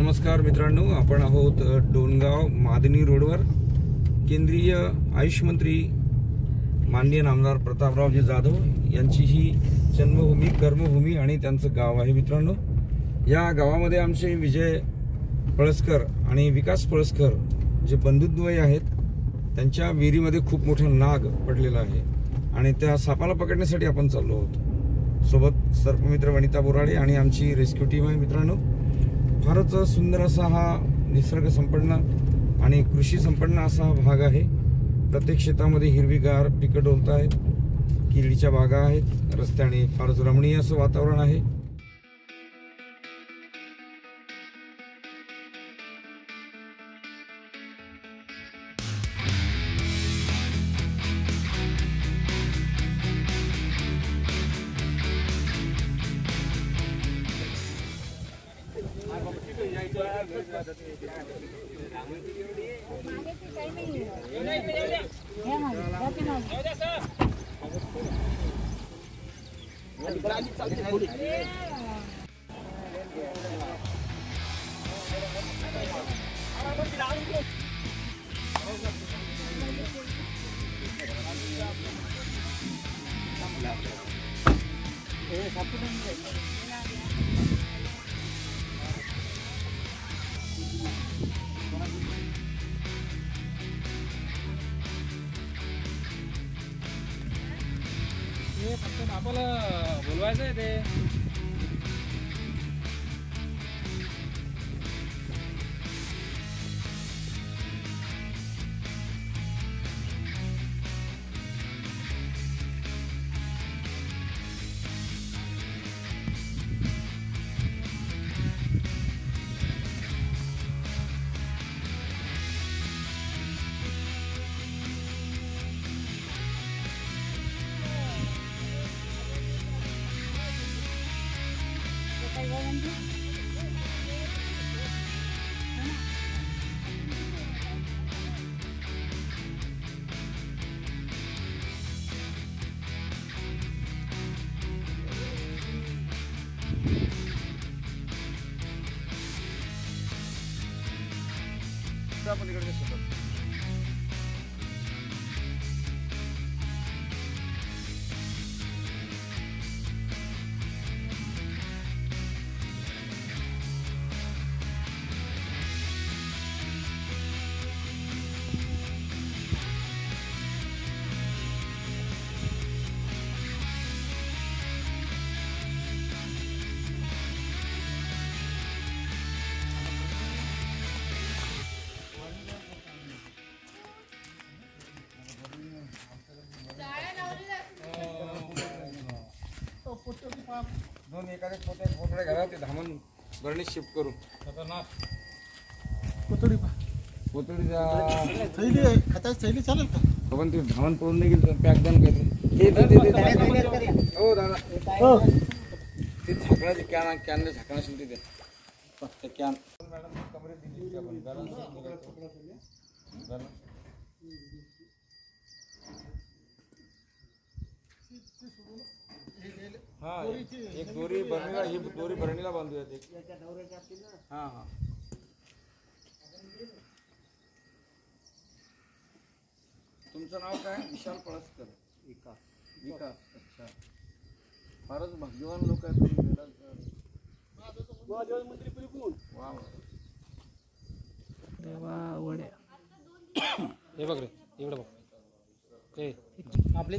नमस्कार मित्रांनो आपण आहोत अ, डोनगाव मादनी रोडवर. केंद्रीय आयुष मंत्री माननीय नामदार प्रतापरावजी जाधव यांची ही जन्मभूमी कर्मभूमी आणि त्यांचं गाव आहे मित्रांनो. या गावामध्ये आमचे विजय पळसकर आणि विकास पळसकर जे बंधुद्वय आहेत त्यांच्या विहिरीमध्ये खूप मोठा नाग पडलेला आहे आणि त्या सापाला पकडण्यासाठी आपण चाललो आहोत. सोबत सर्पमित्र वनिता बोराडे आणि आमची रेस्क्यू टीम आहे मित्रांनो. फारच सुंदर असा हा निसर्ग संपन्न आणि कृषी संपन्न असा हा भाग आहे. प्रत्येक शेतामध्ये हिरवीगार पिकं डोलत आहेत केळीच्या बागा आहेत रस्त्याने फारच रमणीय असं वातावरण आहे. Eh, satu lagi. हे फक्त बापाला बोलवायचं आहे ते आपण इकडच्या शेतात. दोन एखादे पोते पोतडे घरा ते धामण भरणी शिफ्ट करू. खतरनाक. कोथळी पोतडीचा थैली आहे खताची थैली चालेल का? पण ते धामण पळून नाही गेलं पॅक बंद काहीतरी. हे ते- ते- ते- ते- हो दादा. ते झाकणाचे कॅन कॅनला झाकण असेल तिथे. ते कॅन. मॅडम कमरे दिली आपण. हा एक दोरी भरणीला ही दोरी भरणीला बांधूया ते हा हा. तुमचं नाव काय? विशाल पळसकर. विकास. विकास अच्छा. फारच भाग्यवान लोक आहेत तुम्ही. वा वा. हे बघ रे इकडे बघ. ते आपले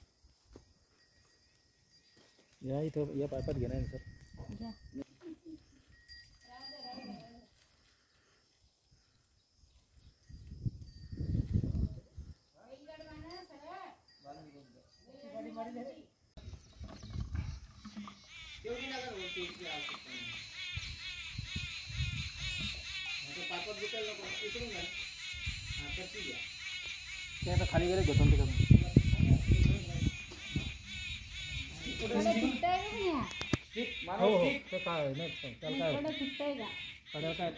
या इथं या पायपात घेणार सर. ते आता खाली गेले घेतो ना तिकडून हो हो. ते काय नाही ते- त्याला काय होतं? सुटतंय का? कड्याला काय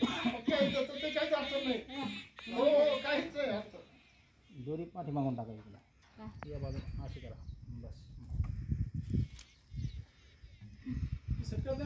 दोरी पाठी मागून टाकायची तुला का? या बाजू अशी करा. बस. हातच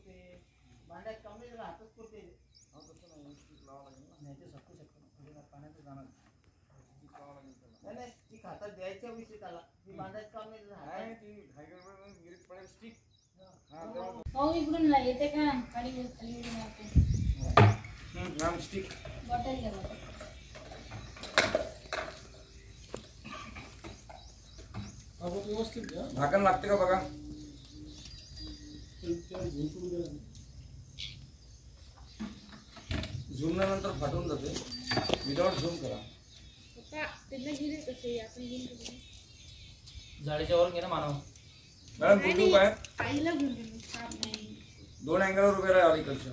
पुरते भांड्यात कमी जरा हातच पुरते नाही ते सकू शकतो ना पाण्यात जाणार नाही नाही स्टिक हातात द्यायच्या विषयी त्याला ती भांड्यात कमी भाऊ इकडून येते का खाली खाली उडी मारते बॉटल घ्या बॉटल झाकण लागते का बघा? झुमल्यानंतर फाटून जाते. विदाउट झूम करा. जाळीच्या वर घे ना मानव. मॅडम कुठून काय आईला घेऊन गेलो काम नाही दोन अँगलवर उभे राहा अलीकडच्या.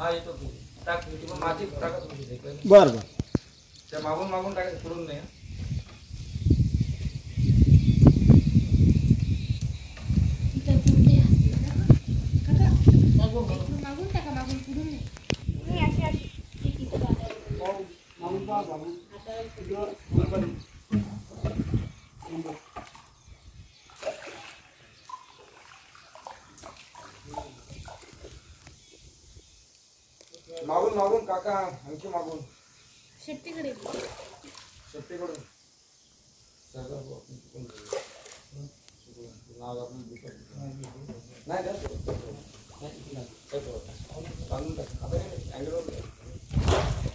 हा येतो तू टाक माती काही. बरं बरं. त्या मागून मागून टाकायचं पुढून नाही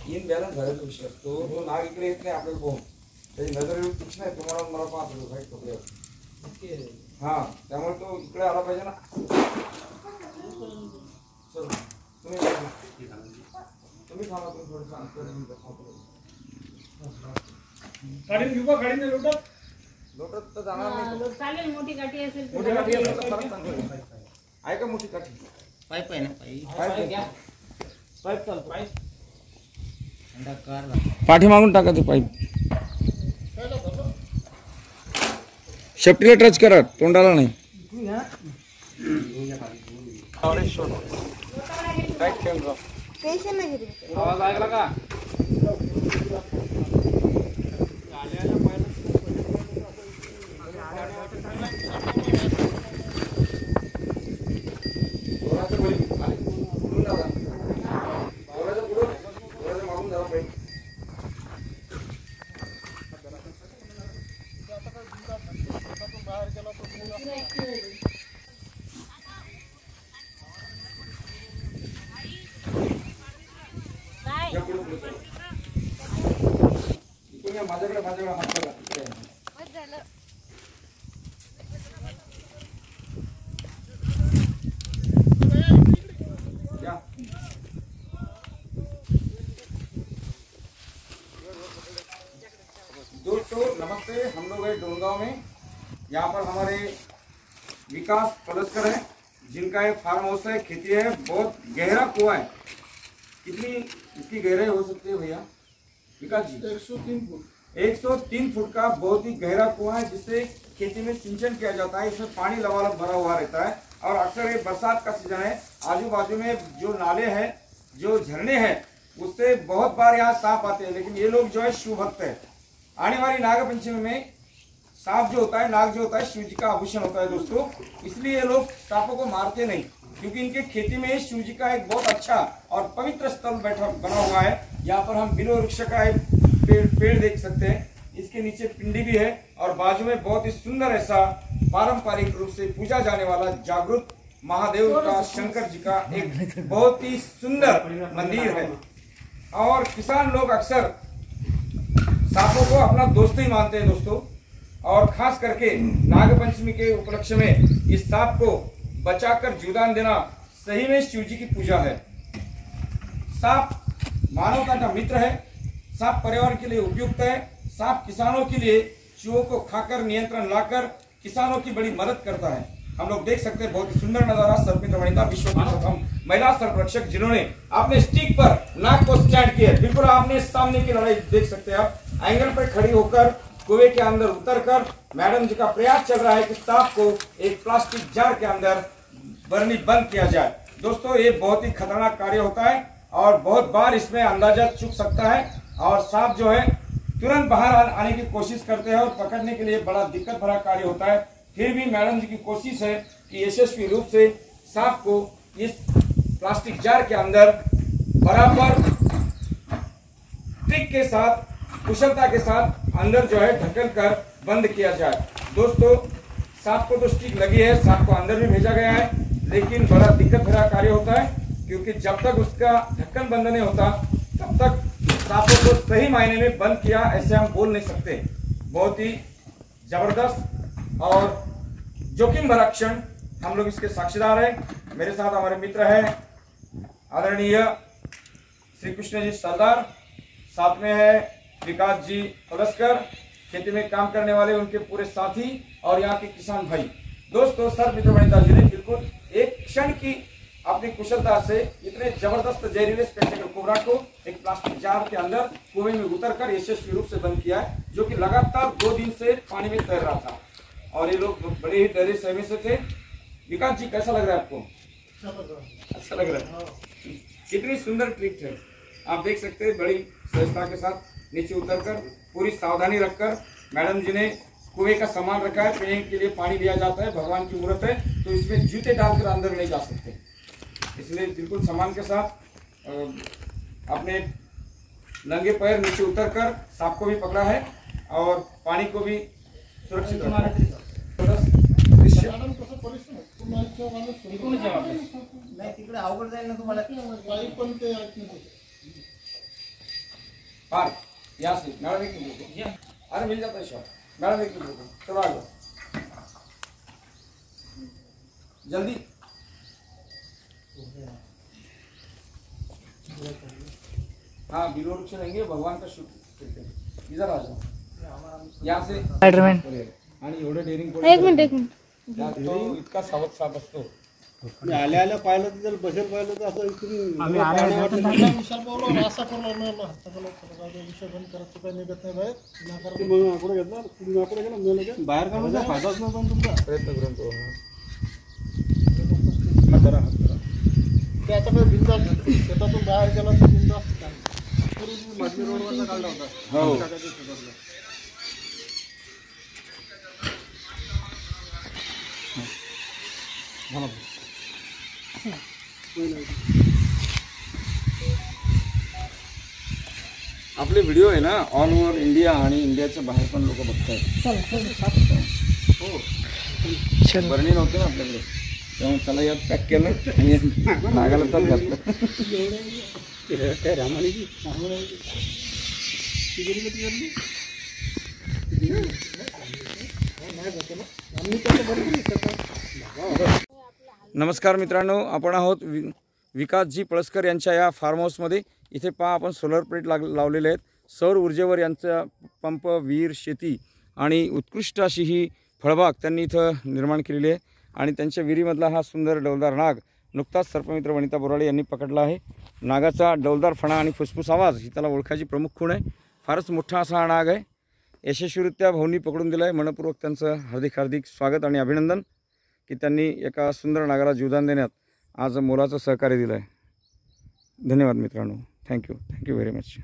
हे इन बॅलन्स झालेला विषय असतो तो नाग इकडे येत नाही आपल्याला पोहून त्याची नज़र एवढी तीक्ष्ण आहे तुम्हाला मला पाहत काही कपड्यावर हा त्यामुळे तो इकडे आला पाहिजे ना चल तुम्ही तुम्ही थोडं सांगतो मी बसतो. लोटत तर जाणार नाही. चालेल मोठी गाठी असेल तर मोठी काठी असेल तर आहे. का मोठी काठी? पाईप आहे ना पाईप? पाईप घ्या. पाईप चालतो. थंडा कार. पाठीमागून टाका ते पाईप. शेपटीला टच करा तोंडाला नाही. टेन्शन नाही घेत आवाज ऐकला का? यहाँ पर हमारे विकास पलस्कर है जिनका एक फार्म हाउस है खेती है बहुत गहरा कुआ है। कितनी इसकी गहराई हो सकती है भैया? विकास जी। एक सौ तीन फुट। 103 फुट का बहुत ही गहरा कुआँ है जिससे खेती में सिंचन किया जाता है। इसमें पानी लबालब भरा हुआ रहता है और अक्सर ये बरसात का सीज़न है। आजू बाजू में जो नाले हैं जो झरने हैं उससे बहुत बार यहाँ सांप आते हैं लेकिन ये लोग जो है शिव भक्त है। आने वाली नागपंचमी में सांप जो होता है नाग जो होता है शिव जी का आभूषण होता है दोस्तों। इसलिए ये लोग सांपों को मारते नहीं क्योंकि इनके खेती में शिव जी का एक बहुत अच्छा और पवित्र स्थल बैठा बना हुआ है। यहाँ पर हम बिलो वृक्ष का एक पेड़ पेड़ देख सकते हैं। इसके नीचे पिंडी भी है और बाजू में बहुत ही सुंदर ऐसा पारंपरिक रूप से पूजा जाने वाला जागरूक महादेव का शंकर जी का एक बहुत ही सुंदर मंदिर है। और किसान लोग अक्सर सांपों को अपना दोस्त ही मानते हैं दोस्तों। और खास करके नागपंचमी के उपलक्ष्य में इस सांप को बचाकर जीवदान देना सही में शिव जी की पूजा है। सांप मानवता का मित्र है, सांप पर्यावरण के लिए उपयुक्त है, सांप किसानों के लिए चूहों को खाकर नियंत्रण लाकर किसानों की बड़ी मदद करता है। हम लोग देख सकते हैं, बहुत ही सुंदर नज़ारा सर्पमित्र वनिता विश्व प्रथम महिला संरक्षक जिन्होंने अपने स्टिक पर नाक को स्टैंड किया। बिल्कुल आपने सामने की लड़ाई देख सकते हैं आप। एंगल पर खड़ी होकर कुएँ के अंदर उतरकर मैडम जी का प्रयास चल रहा है कि सांप को एक प्लास्टिक जार के अंदर बरनी बंद किया जाए। दोस्तों, ये बहुत ही खतरनाक कार्य होता है और बहुत बार इसमें अंदाज़ा चुक सकता है और सांप जो है तुरंत बाहर आने की कोशिश करते हैं और पकड़ने के लिए बड़ा दिक्कत भरा कार्य होता है। फिर भी मैडम जी की कोशिश है कि यशस्वी रूप से सांप को इस प्लास्टिक जार के अंदर बराबर ट्रिक के साथ कुशलता के साथ अंदर जो है ढकल कर बंद किया जाए। दोस्तों, सांप को तो स्टिक लगी है, सांप को अंदर भी भेजा गया है, लेकिन बड़ा दिक्कत भरा कार्य होता है, क्योंकि जब तक उसका ढक्कन बंद नहीं होता, तब तक सांपों को सही मायने में बंद किया ऐसे हम बोल नहीं सकते। बहुत ही ज़बरदस्त और जोखिम भरा क्षण हम लोग इसके साक्षीदार हैं। मेरे साथ हमारे मित्र हैं, आदरणीय श्री कृष्ण जी सरदार, साथ में है विकास जी पलस्कर खेती में काम करने वाले उनके पूरे साथी और यहाँ के किसान भाई। दोस्तों सर मित्र वनिता जी ने बिल्कुल एक क्षण की अपनी कुशलता से इतने ज़बरदस्त जहरीले स्पेक्टेकल कोबरा को एक प्लास्टिक जार के अंदर कुएँ में उतर कर यशस्वी रूप से बंद किया है जो कि लगातार दो दिन से पानी में तैर रहा था। और ये लोग बड़े ही डरे सहमे से थे। विकास जी कैसा लग रहा है आपको? अच्छा लग रहा है। कितनी सुंदर ट्रिक है। आप देख सकते हैं बड़ी सहजता के साथ नीचे उतरकर पूरी सावधानी रखकर मैडम जी ने कुएँ का सामान रखा है पीने के लिए पानी दिया जाता है भगवान की मूर्त है तो इसमें जूते डालकर अंदर नहीं जा सकते। इसलिए बिल्कुल सामान के साथ अपने नंगे पैर नीचे उतर कर सांप को भी पकड़ा है और पानी को भी सुरक्षित रखा है। पार यहाँ से मैडम एक मिनट रुको। अरे मिल जाता है मैडम एक मिनट रुको। चलो आ जाओ जल्दी। हाँ बिलो वृक्ष रहेंगे भगवान का शूट इधर आ जाओ। यहाँ से। स्पायडरमॅन आणि एवढं डेअरिंग एक मिनिट एक मिनिट। तो इतका सावध साप असतो आल्या आल्या पाहिलं तर जर बसेल पाहिलं तर असं इकडून पाणी वाटलं विशाल पावला असा करून विषय बंद करत तो काही निघत नाही बाहेर. मग आकडे घेतला तुम्ही आकडे गेला मेलं का बाहेर काढून काय फायदाच नव्हता ना तुमचा. प्रयत्न करून तो हात धरा हात धरा. ते आता काही बिंदास शेतातून बाहेर गेला तर बिंदास पूर्वी तुम्ही मागणी रोडवरचा काढला होता. हो. काकाच्या शेतातला आपले व्हिडिओ आहे ना ऑल ओव्हर इंडिया आणि इंडियाच्या बाहेर पण लोक बघतात हो. बरणी नव्हते ना आपल्याकडे. त्यामुळे चला यात पॅक केलं आणि नागाला तर घातलं. नमस्कार मित्रांनो आपण आहोत वि विकासजी पळसकर यांच्या या फार्म हाऊसमध्ये इथे पहा आपण सोलर प्लेट लाग लावलेले आहेत. सौर ऊर्जेवर यांचा पंप विहीर शेती आणि उत्कृष्ट अशी ही फळबाग त्यांनी इथं निर्माण केलेली आहे. आणि त्यांच्या विहिरीमधला हा सुंदर डौलदार नाग नुकताच सर्पमित्र वनिता बोराळे यांनी पकडला आहे. नागाचा डौलदार फणा आणि फुसफुस आवाज ही त्याला ओळखायची प्रमुख खूण आहे. फारच मोठा असा हा नाग आहे. यशस्वीरित्या भाऊनी पकडून दिला आहे मनपूर्वक त्यांचं हार्दिक हार्दिक स्वागत आणि अभिनंदन. की त्यांनी एका सुंदर नागाला जीवदान देण्यात आज मोलाचं सहकार्य दिलं आहे धन्यवाद मित्रांनो. Thank you thank you very much